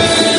Yeah.